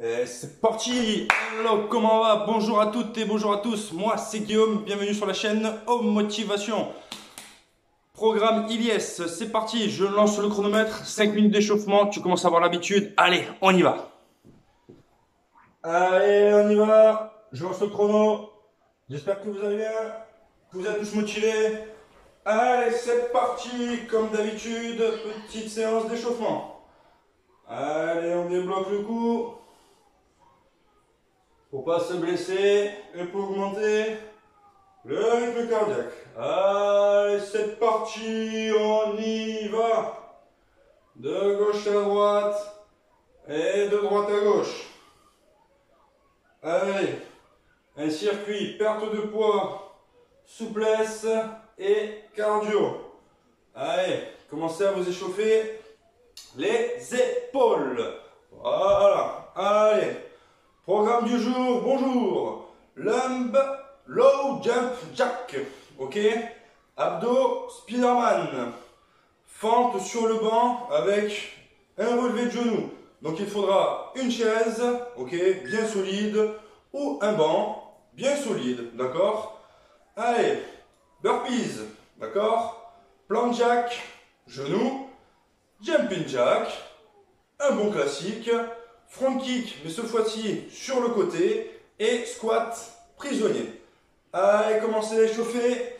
Et c'est parti Hello, comment va? Bonjour à toutes et bonjour à tous. Moi, c'est Guillaume. Bienvenue sur la chaîne Home Motivation. Programme Iliès, c'est parti. Je lance le chronomètre. 5 minutes d'échauffement. Tu commences à avoir l'habitude. Allez, on y va. Allez, on y va. Je lance le chrono. J'espère que vous allez bien. Que vous êtes tous motivés. Allez, c'est parti. Comme d'habitude, petite séance d'échauffement. Allez, on débloque le coup. Pour pas se blesser et pour augmenter le rythme cardiaque. Allez, c'est parti, on y va. De gauche à droite et de droite à gauche. Allez, un circuit, perte de poids, souplesse et cardio. Allez, commencez à vous échauffer les épaules. Voilà, allez. Programme du jour, bonjour. Lumb, low jump jack. Ok? Abdos, Spiderman. Fente sur le banc avec un relevé de genou. Donc il faudra une chaise, ok, bien solide, ou un banc, bien solide, d'accord? Allez, burpees, d'accord? Plan jack, genou, jumping jack, un bon classique, front kick, mais cette fois-ci sur le côté, et squat prisonnier. Allez, commencez à échauffer.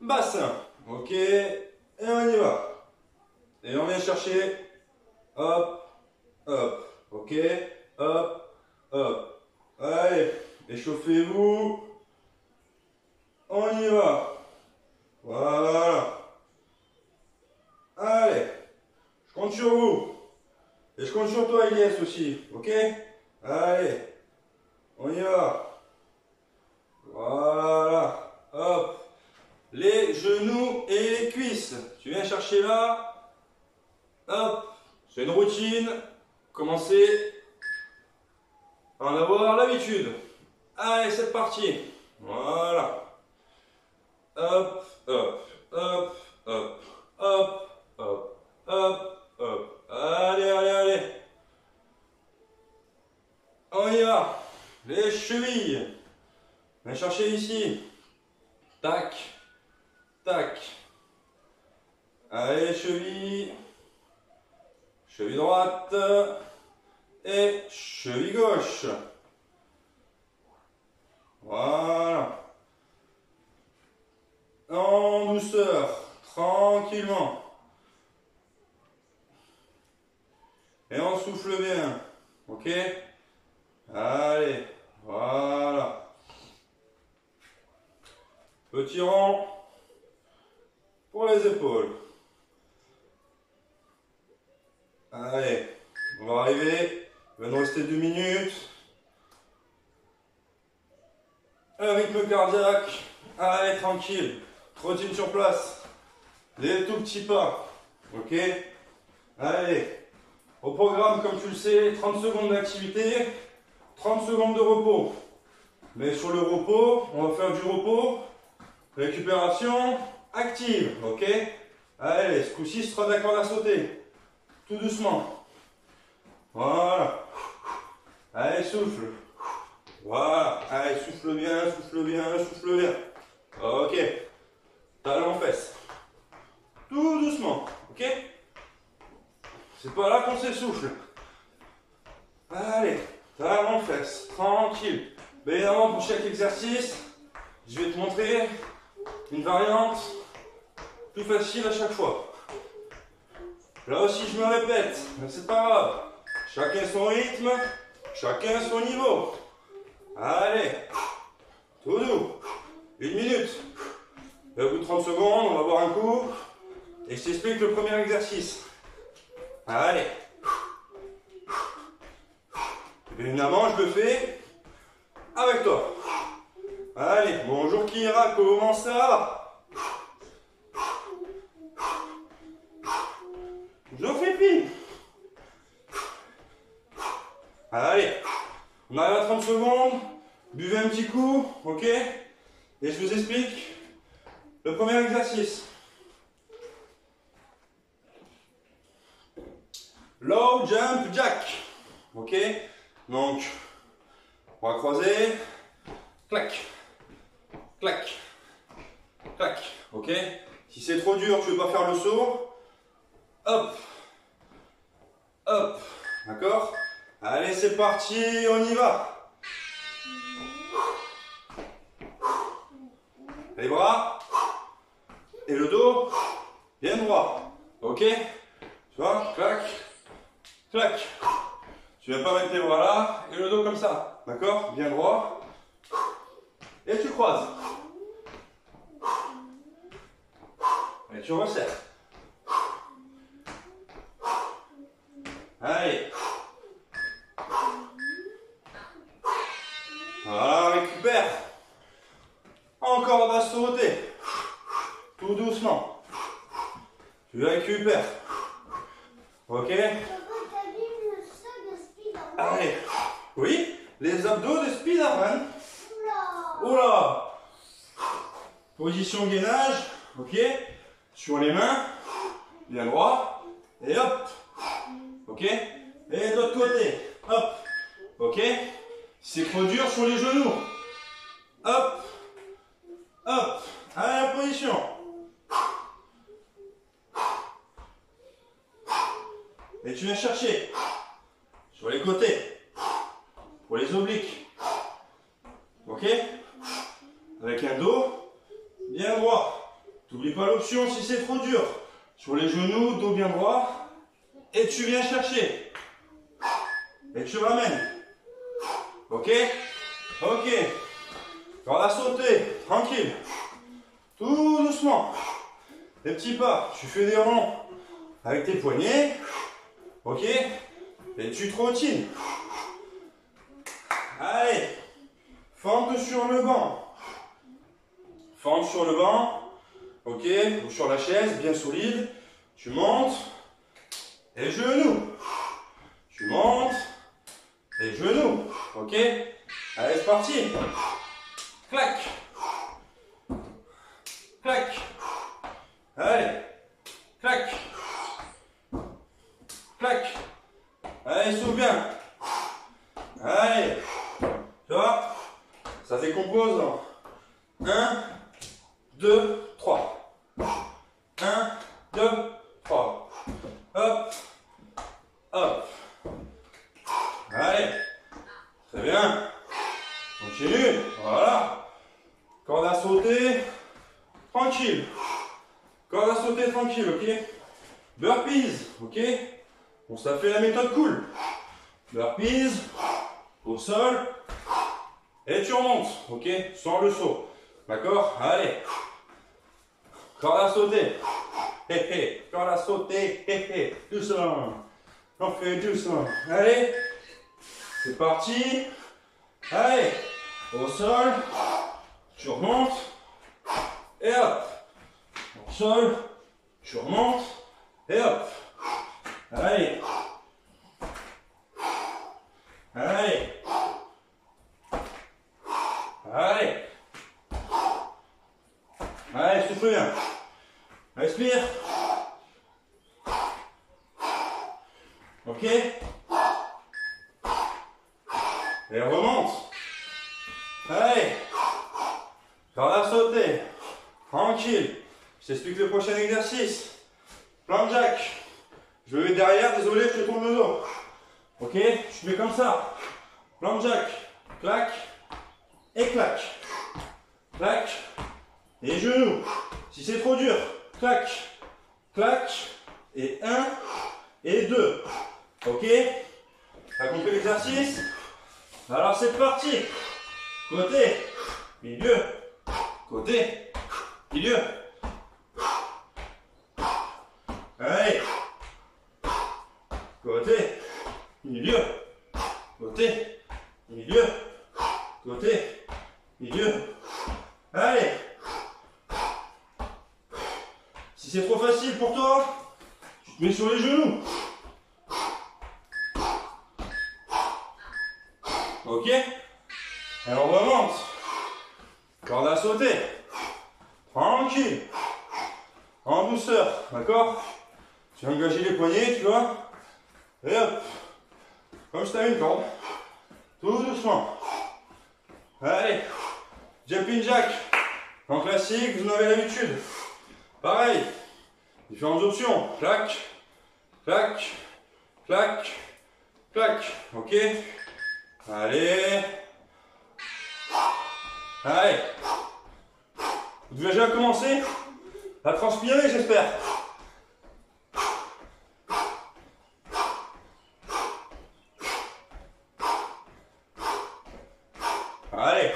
Bassin. Ok, et on y va. Et on vient chercher. Hop, hop. Ok, hop, hop. Allez, échauffez-vous. On y va. Voilà. Allez, je compte sur vous. Et je compte sur toi, Elias, aussi. Ok? Allez. On y va. Voilà. Hop. Les genoux et les cuisses. Tu viens chercher là. Hop. C'est une routine. Commencez à en avoir l'habitude. Allez, c'est parti. Voilà. Hop, hop, hop, hop, hop, hop, hop, hop. Allez, allez, allez. On y va. Les chevilles. Viens chercher ici. Tac. Tac. Allez, cheville. Cheville droite. Et cheville gauche. Voilà. En douceur. Tranquillement. Et on souffle bien. Ok? Allez, voilà. Petit rond pour les épaules. Allez, on va arriver. Il va nous rester deux minutes. Un rythme cardiaque. Allez, tranquille. Trottine sur place. Des tout petits pas. Ok? Allez. Au programme, comme tu le sais, 30 secondes d'activité, 30 secondes de repos. Mais sur le repos, on va faire du repos, récupération active, ok? Allez, ce coup-ci, sera d'accord à sauter. Tout doucement. Voilà. Allez, souffle. Voilà. Allez, souffle bien, souffle bien, souffle bien. Ok. Talon fesses. Tout doucement, ok? C'est pas là qu'on s'essouffle. Allez, talon fesses, tranquille. Mais évidemment, pour chaque exercice, je vais te montrer une variante plus facile à chaque fois. Là aussi, je me répète, mais c'est pas grave. Chacun son rythme, chacun son niveau. Allez, tout doux. Une minute. Et au bout de 30 secondes, on va boire un coup. Et je t'explique le premier exercice. Allez. Évidemment, je le fais avec toi. Allez, bonjour Kira, comment ça va? Bonjour Fifi. Allez, on arrive à 30 secondes, buvez un petit coup, ok? Et je vous explique le premier exercice. Low jump jack. Ok? Donc, on va croiser. Clac. Clac. Clac. Ok? Si c'est trop dur, tu veux pas faire le saut. Hop. Hop. D'accord? Allez, c'est parti, on y va. Les bras. Et le dos. Bien droit. Ok? Tu vois? Clac. Clac. Tu vas pas mettre les bras là et le dos comme ça. D'accord? Bien droit. Et tu croises. Et tu resserres. Allez. Voilà, récupère. Encore on va sauter. Tout doucement. Tu récupères. Ok? Allez. Oui, les abdos de Spiderman. Oula Position gainage. Ok Sur les mains. Bien droit. Et hop. Ok Et de l'autre côté. Hop. Ok C'est trop dur sur les genoux. Hop. Hop. Allez, la position. Et tu viens chercher sur les côtés pour les obliques. Ok? Avec un dos bien droit. N'oublie pas l'option si c'est trop dur. Sur les genoux, dos bien droit. Et tu viens chercher. Et tu ramènes. Ok? Ok. On va sauter, tranquille. Tout doucement. Des petits pas. Tu fais des ronds avec tes poignets. Ok? Et tu trottines. Allez. Fente sur le banc. Fente sur le banc. Ok Ou sur la chaise, bien solide. Tu montes. Et genoux. Tu montes. Et genoux. Ok Allez, c'est parti. Clac. Clac. Allez. Clac. Clac. Allez, souffle bien. Allez. Tu vois Ça décompose en 1, 2, 3. 1, 2, 3. Hop. Hop. Allez. Très bien. Continue. Voilà. Corde à sauter. Tranquille. Corde à sauter tranquille, ok Burpees, ok On ça fait la méthode cool. Burpees, au sol, et tu remontes, ok? Sans le saut. D'accord? Allez. Corde à sauter. Hé hé, corde à sauter. Hé hé, doucement. On fait doucement. Allez. C'est parti. Allez. Au sol. Tu remontes. Et hop. Au sol. Tu remontes. Et hop. Allez. Allez. Allez. Allez, souffle bien. Respire. Ok Et remonte. Allez. Corde à sauter. Tranquille. Je t'explique le prochain exercice. Plan jack. Je vais derrière, désolé, je te tourne le dos. Ok? Je mets comme ça. Plan jack. Clac. Et clac. Clac. Et genoux. Si c'est trop dur, clac. Clac. Et un. Et deux. Ok? T'as compris l'exercice? Alors c'est parti. Côté. Milieu. Côté. Milieu. Allez. Côté. Milieu. Côté. Milieu. Côté. Milieu. Allez. Si c'est trop facile pour toi, tu te mets sur les genoux. Ok Et on remonte. Corde à sauter. Tranquille. En Tu vois Et hop. Comme si tu une corde. Tout doucement. Allez. Jumping jack. En classique, vous en avez l'habitude. Pareil. Différentes options. Clac. Clac. Clac. Clac. Ok. Allez. Allez. Vous devez déjà commencer à transpirer, j'espère. Allez.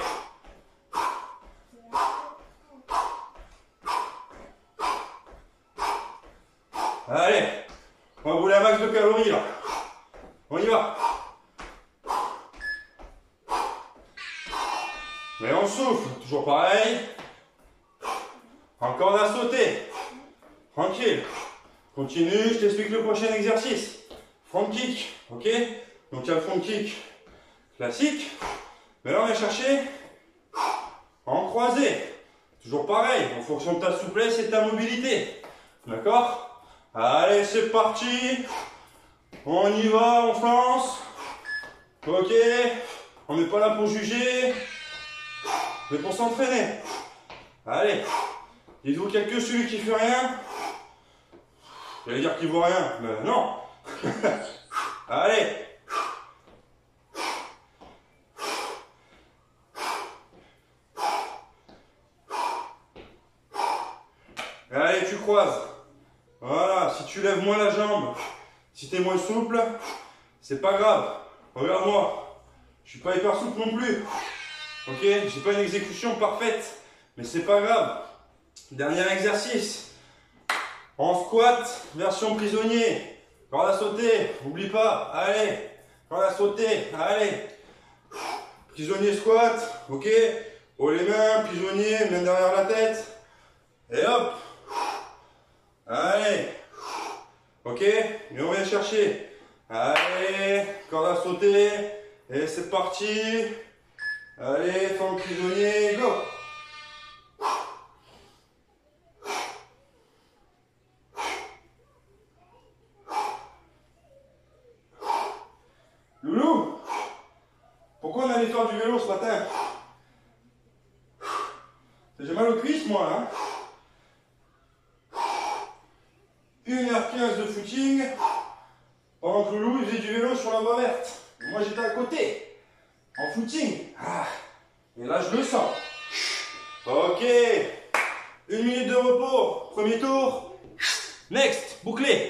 Allez. On va rouler un max de calories là. On y va. Mais on souffle, toujours pareil. Encore à sauter. Tranquille. Continue, je t'explique le prochain exercice. Front kick, ok Donc il y a le front kick classique. Mais en croisé. Toujours pareil, en fonction de ta souplesse et de ta mobilité. D'accord? Allez, c'est parti. On y va, on fonce. Ok On n'est pas là pour juger, mais pour s'entraîner. Allez, dites-vous qu'il n'y que celui qui fait rien. J'allais dire qu'il voit rien, mais non. Allez, tu croises. Voilà, si tu lèves moins la jambe, si tu es moins souple, c'est pas grave. Regarde-moi. Je suis pas hyper souple non plus. Ok? J'ai pas une exécution parfaite, mais c'est pas grave. Dernier exercice. En squat, version prisonnier. Corde à sauter, n'oublie pas. Allez. Corde à sauter, allez. Prisonnier squat, ok Haut les mains, prisonnier, main derrière la tête. Et hop. Allez. Ok Et on vient chercher. Allez, corde à sauter. Et c'est parti. Allez, forme prisonnier, go Loulou Pourquoi on allait faire du vélo ce matin? J'ai mal aux cuisses moi hein 1h15 de footing pendant que Loulou il faisait du vélo sur la voie verte. moi j'étais à côté en footing. Ah, et là je le sens. Ok. Une minute de repos. Premier tour. Next. Bouclé.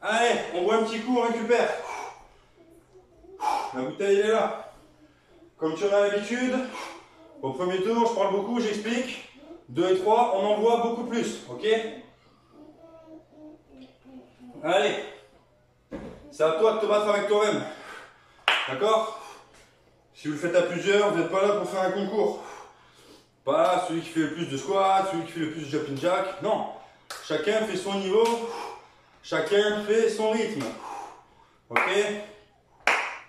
Allez, on boit un petit coup, on récupère. La bouteille elle est là. Comme tu en as l'habitude, au premier tour, je parle beaucoup, j'explique. 2 et 3, on en voit beaucoup plus. Ok? Allez. C'est à toi de te battre avec toi-même. D'accord? Si vous le faites à plusieurs, vous n'êtes pas là pour faire un concours. Pas celui qui fait le plus de squats, celui qui fait le plus de jumping jack. Non. Chacun fait son niveau. Chacun fait son rythme. Ok?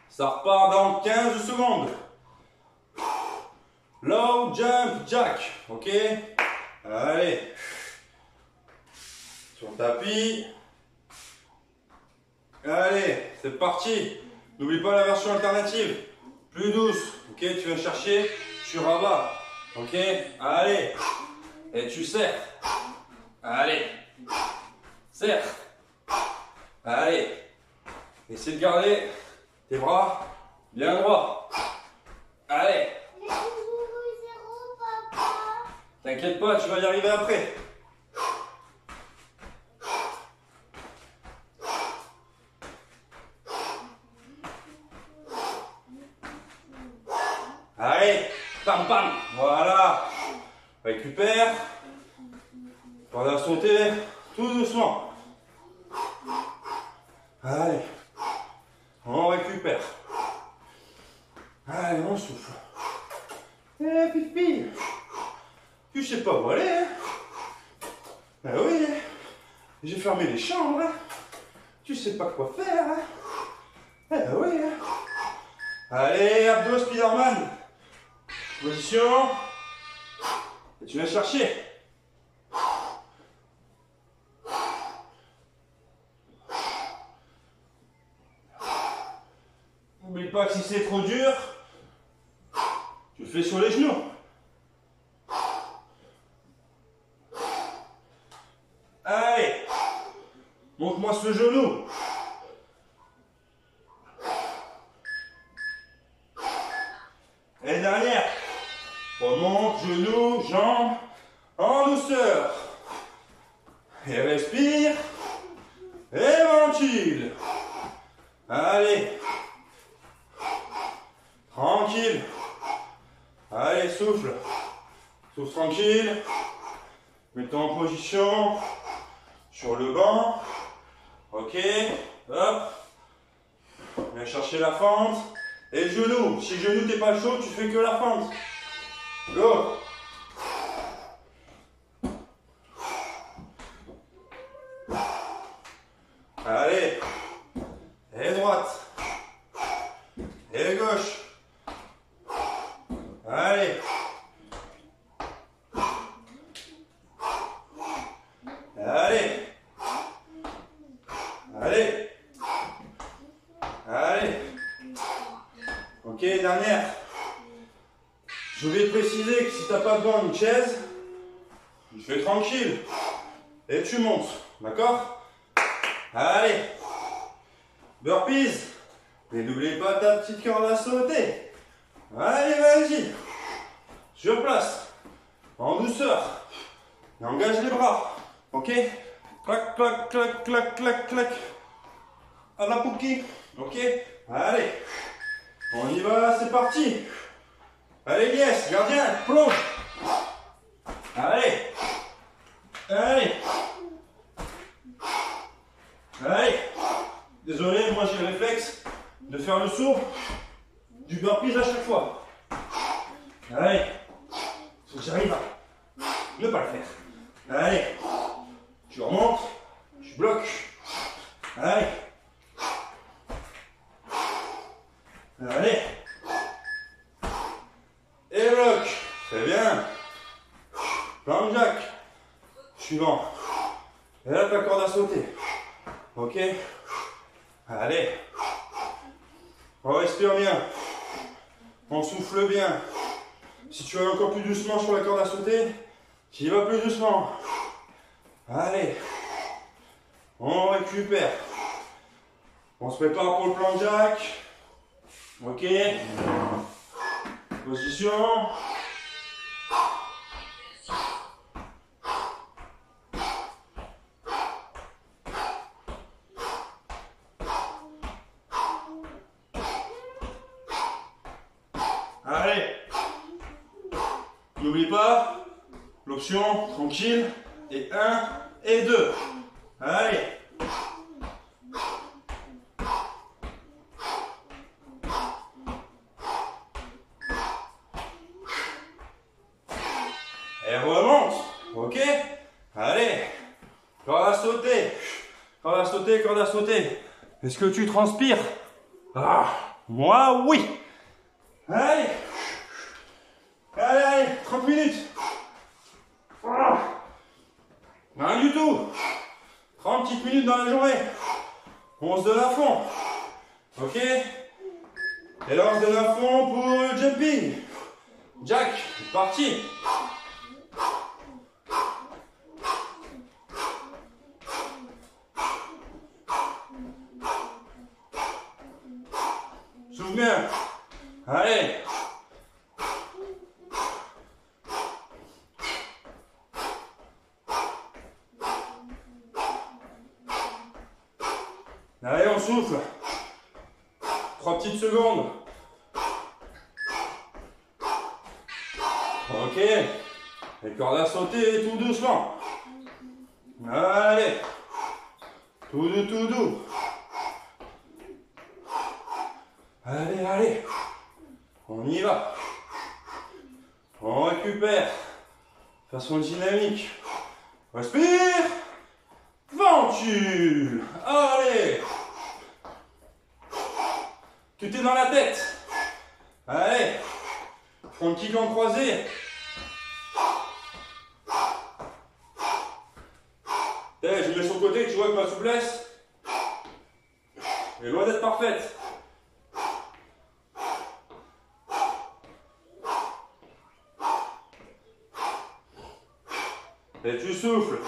Ça repart dans 15 secondes. Low jump jack. Ok? Allez. Sur le tapis. Allez, c'est parti. N'oublie pas la version alternative. Plus douce. Ok, tu viens chercher, tu rabats. Ok, allez. Et tu serres. Allez. Serre. Allez. Essaye de garder tes bras bien droits. Allez. T'inquiète pas, tu vas y arriver après. Allez, pam pam, voilà. Récupère. Pendant sauter, tout doucement. Allez, on récupère. Allez, on souffle. Eh, pipi, tu sais pas où aller, hein Ben oui, j'ai fermé les chambres. hein. Tu sais pas quoi faire, hein Eh ben oui. hein. Allez, abdos Spiderman. Position. Et tu vas chercher. N'oublie pas que c'est trop dur, tu fais sur les genoux. Allez, monte-moi ce genou. Et dernière. Remonte, genou, jambes, en douceur. Et respire. Et ventile. Allez. Tranquille. Allez, souffle. Souffle tranquille. Mets-toi en position sur le banc. Ok. Hop. Viens chercher la fente. Et le genou. Si le genou t'es pas chaud, tu fais que la fente. Go. Allez. Et droite. Et gauche. Allez. Allez. Allez. Allez. Ok, dernière. Je vais te préciser que si tu n'as pas besoin d'une chaise, tu fais tranquille. Et tu montes. D'accord Allez. Burpees. Et n'oublie pas ta petite corde à sauter. Allez, vas-y. Sur place. En douceur. Et engage les bras. Ok? Clac, clac, clac, clac, clac, clac. À la pouki. Ok? Allez. On y va, c'est parti. Allez, yes, gardien, plonge. Allez. Allez. Allez. Désolé, moi j'ai le réflexe de faire le saut du burpees à chaque fois. Allez. Faut que j'arrive à ne pas le faire. Allez. Tu remontes. Tu bloques. Allez. Allez. Et bloc. Très bien. Plan jack. Suivant. Et là, ta corde à sauter. Ok. Allez. On respire bien. On souffle bien. Si tu vas encore plus doucement sur la corde à sauter, tu y vas plus doucement. Allez. On récupère. On se prépare pour le plan jack. Ok. Position. Allez. N'oublie pas l'option tranquille et 1 et 2. Allez. Et remonte. Ok? Allez. Corde à sauter. Corde à sauter, corde à sauter. Est-ce que tu transpires? Ah, moi oui. Allez. Allez, allez, 30 minutes. Ah. Rien du tout. 30 petites minutes dans la journée. On se donne à fond. Ok Et là, on se donne à fond pour le jumping. Jack, parti. Eh, je le mets sur le côté, tu vois que ma souplesse est loin d'être parfaite. Et tu souffles.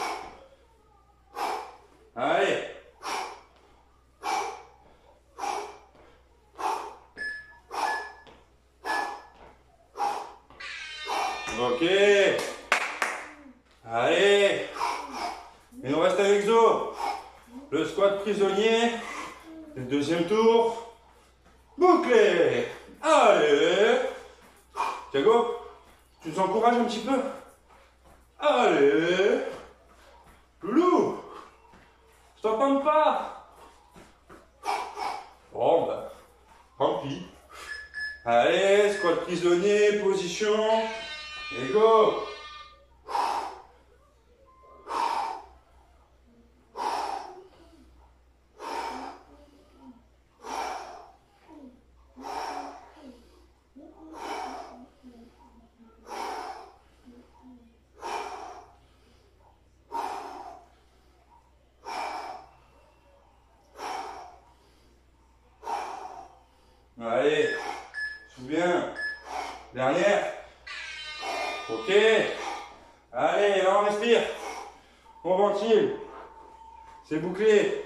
Bouclé.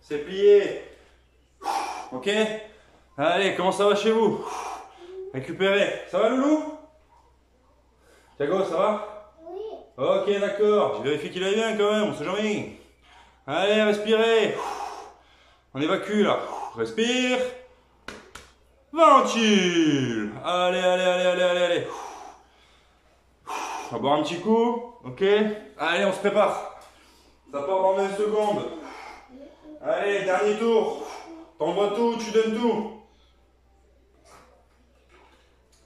C'est plié. Ok? Allez, comment ça va chez vous? Récupérez. Ça va Loulou? Thiago, ça va? Oui. Ok, d'accord. Je vérifie qu'il aille bien quand même, on sait jamais. Allez, respirez. On évacue là. Respire. Ventile. Allez, allez, allez, allez, allez, allez. On va boire un petit coup. Ok Allez, on se prépare. Ça part dans 20 secondes. Allez, dernier tour. T'envoies tout, tu donnes tout.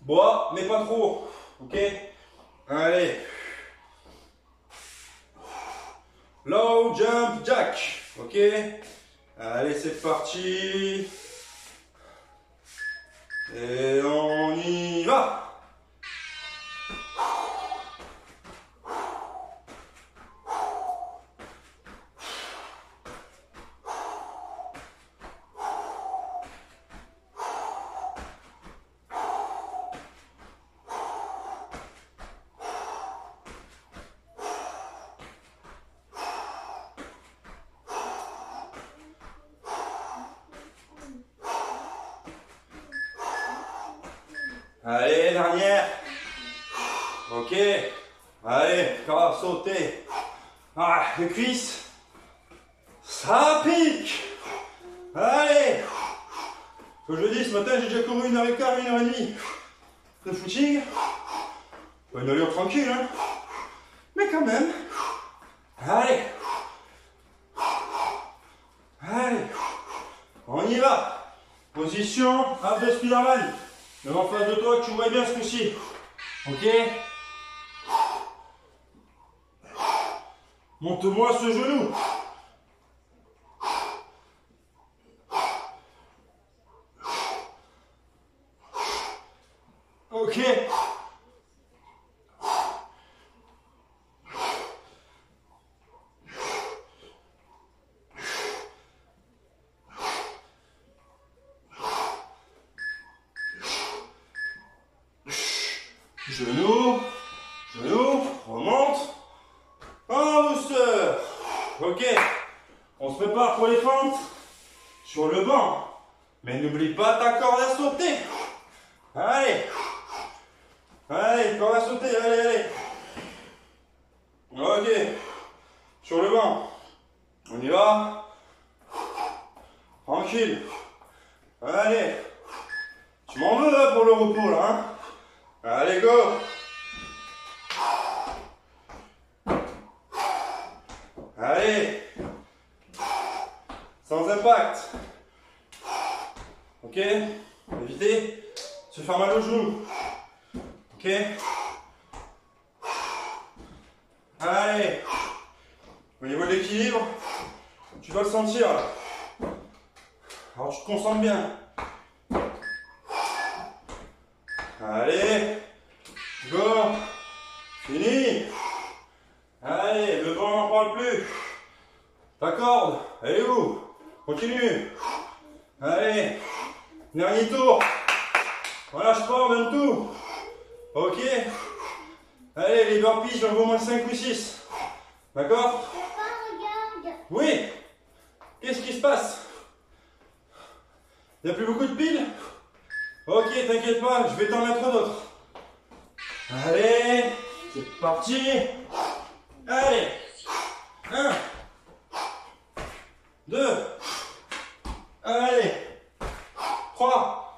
Bois, mais pas trop. Ok? Allez. Low jump jack. Ok? Allez, c'est parti. Et on y va. Allez, dernière. Ok. Allez, corps sauter. Ah, les cuisses. Ça pique. Allez. Comme je le dis, ce matin, j'ai déjà couru une heure et quart, une heure et demie de footing. Pas une allure tranquille, hein. Mais quand même. Allez. Allez. On y va. Position, abdos Spiderman. Même en face de toi, tu vois bien ce coup-ci. Ok Monte-moi ce genou. Ok. Genou, genou, remonte. En douceur. Ok. On se prépare pour les fentes sur le banc. Mais n'oublie pas ta corde à sauter. Allez. Allez, corde à sauter, allez, allez. Ok. Sur le banc. On y va. Tranquille. Allez. Tu m'en veux là pour le repos là, hein Allez, go Allez Sans impact. Ok Évitez de se faire mal au genou. Ok Allez Au niveau de l'équilibre, tu dois le sentir. Alors tu te concentres bien. Allez, go, fini. Allez, le vent n'en parle plus. Ta corde, elle est où Continue. Allez, dernier tour. Voilà, je pars, donne tout. Ok. Allez, les burpees, j'en veux moins 5 ou 6. D'accord. Oui Qu'est-ce qui se passe Il a plus beaucoup de piles Ok, t'inquiète pas, je vais t'en mettre d'autres. Allez, c'est parti Allez 1 2 Allez. 3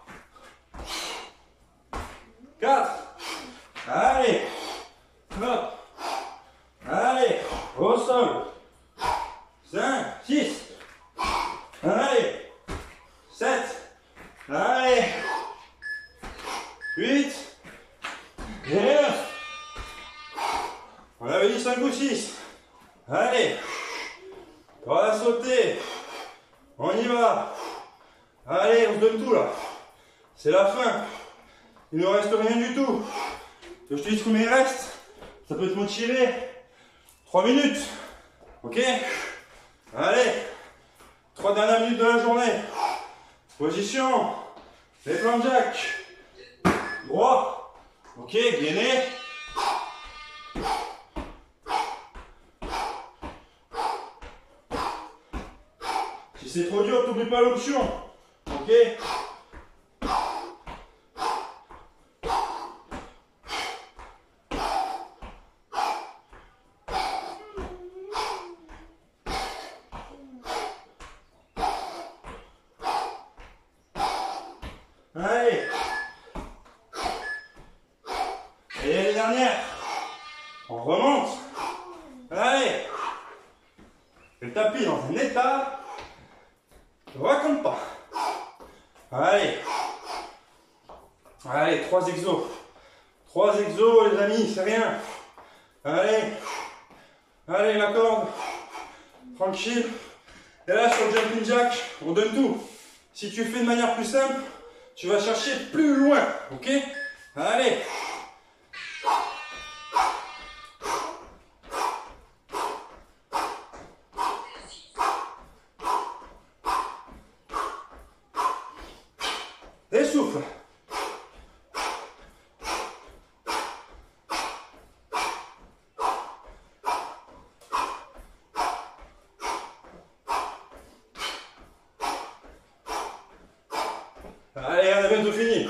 bientôt fini.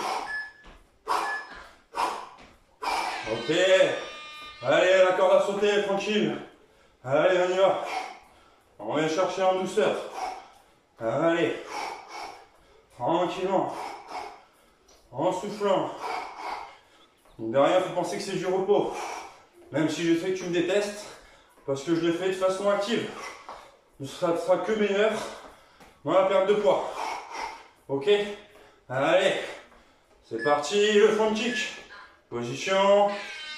Ok. Allez, la corde à sauter, tranquille. Allez, on y va. On vient chercher en douceur. Allez. Tranquillement. En soufflant. De rien, faut penser que c'est du repos. Même si je sais que tu me détestes, parce que je le fais de façon active. Ce sera, sera que meilleur dans la perte de poids. Ok? Allez, c'est parti, le front kick. Position,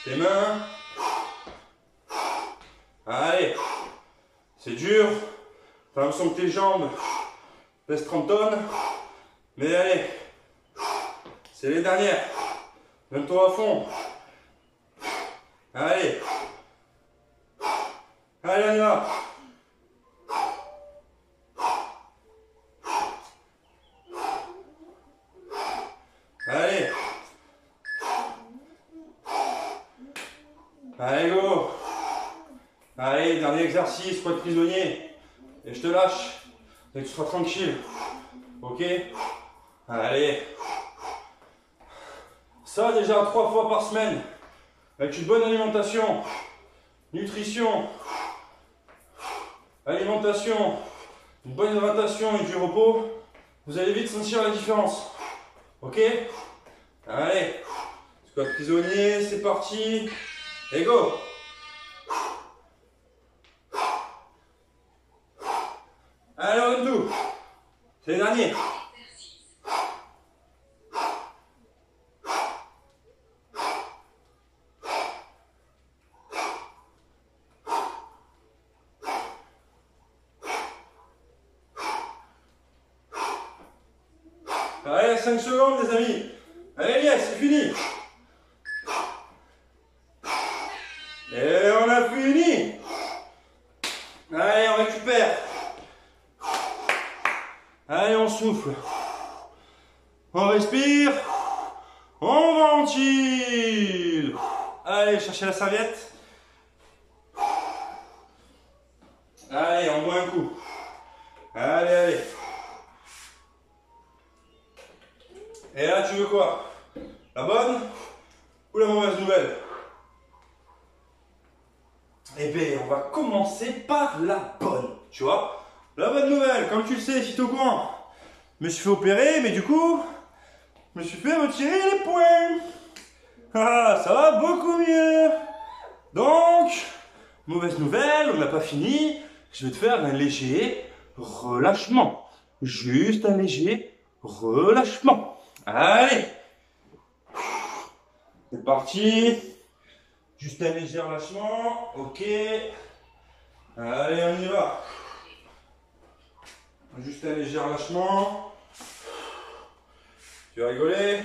tes mains. Allez, c'est dur. T'as l'impression que tes jambes pèsent 30 tonnes. Mais allez, c'est les dernières. Donne-toi à fond. Allez. Allez, on y va. Allez. Allez, go. Allez, dernier exercice, de prisonnier. Et je te lâche. Et tu seras tranquille. Ok? Allez. Ça, déjà trois fois par semaine. Avec une bonne alimentation. Nutrition. Alimentation. Une bonne hydratation et du repos. Vous allez vite sentir la différence. Ok? Allez. Squat prisonnier, c'est parti. Et go Alors, on tout. C'est dernier. Allez, 5 secondes, les amis. Allez, yes, c'est fini. Et on a fini. Allez, on récupère. Allez, on On respire. On ventile. Allez, cherchez la serviette. Je me suis fait opérer, mais du coup, je me suis fait retirer les poings. Ah, ça va beaucoup mieux. Donc, mauvaise nouvelle, on n'a pas fini. Je vais te faire un léger relâchement. Juste un léger relâchement. Allez. C'est parti. Juste un léger relâchement. Ok. Allez, on y va. Juste un léger relâchement. Tu vas rigoler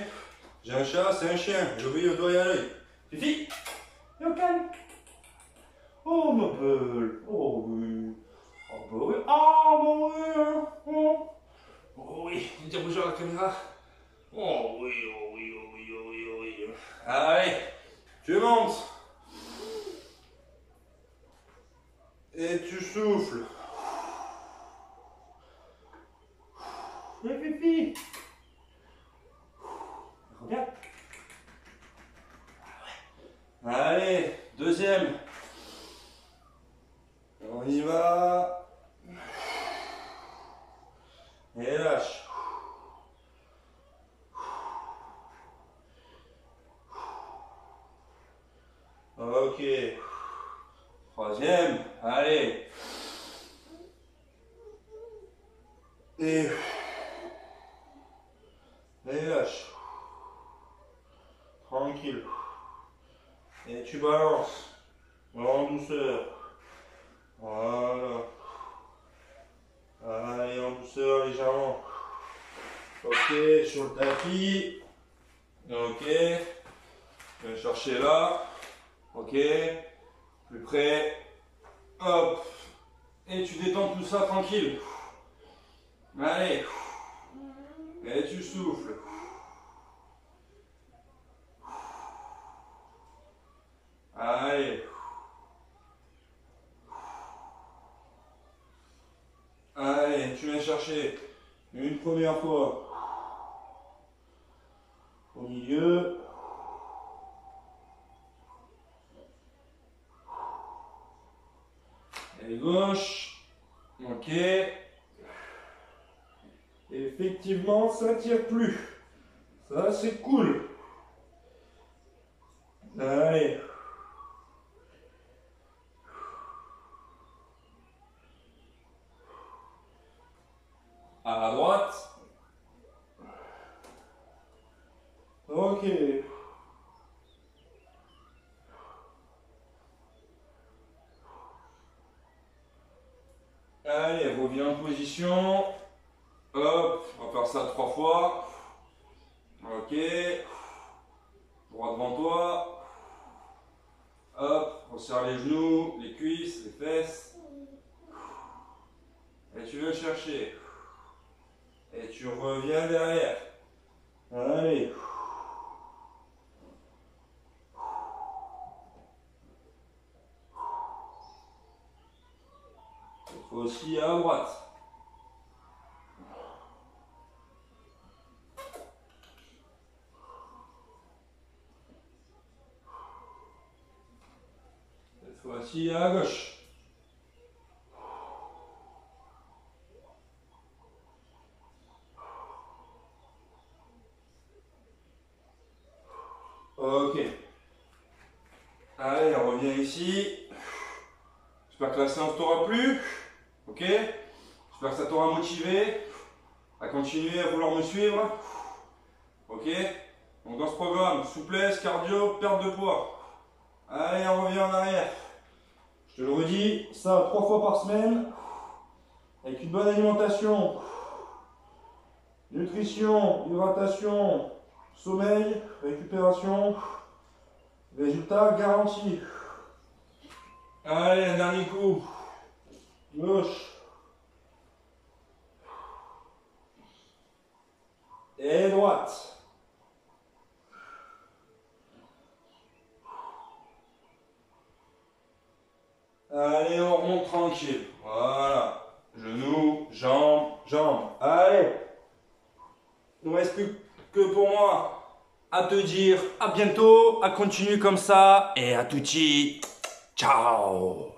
J'ai un chat, c'est un chien. J'obéis au doigt et à l'œil. Fifi au calme. Oh ma belle. Oh oui. Oh bah oui. Oh bah oui. Hein. Oh. oh oui. Dire bonjour à la caméra. Oh oui, oh oui, oh oui, oh oui, oh oui. Allez, tu montes. Et tu souffles. Pipi. Regarde. Allez, deuxième. On y va. Et lâche. Ok. Troisième. Allez. Et. Et lâche. Tranquille. Et tu balances. En douceur. Voilà. Allez, en douceur, légèrement. Ok, sur le tapis. Ok. Je vais chercher là. Ok. Plus près. Hop. Et tu détends tout ça tranquille. Allez. Et tu souffles. Allez. Allez, tu viens chercher une première fois au milieu. Et gauche. Ok. Effectivement, ça tire plus. Ça, c'est cool. Allez. À la droite. Ok. Allez, reviens en position. Hop, on va faire ça trois fois. Ok. Droit devant toi. Hop, on serre les genoux, les cuisses, les fesses. Et tu veux chercher. Et tu reviens derrière. Allez. Aussi à droite. À gauche. Ok. Allez, on revient ici. J'espère que la séance t'aura plu. Ok J'espère que ça t'aura motivé à continuer à vouloir me suivre. Ok Donc dans ce programme, souplesse, cardio, perte de poids. Allez, on revient en arrière. Je le redis, ça trois fois par semaine. Avec une bonne alimentation. Nutrition, hydratation, sommeil, récupération. Résultat garanti. Allez, un dernier coup. Gauche. Et droite. Allez, on remonte tranquille. Voilà. Genoux, jambes, jambes. Allez. Il ne reste plus que pour moi à te dire à bientôt, à continuer comme ça et à tutti. Ciao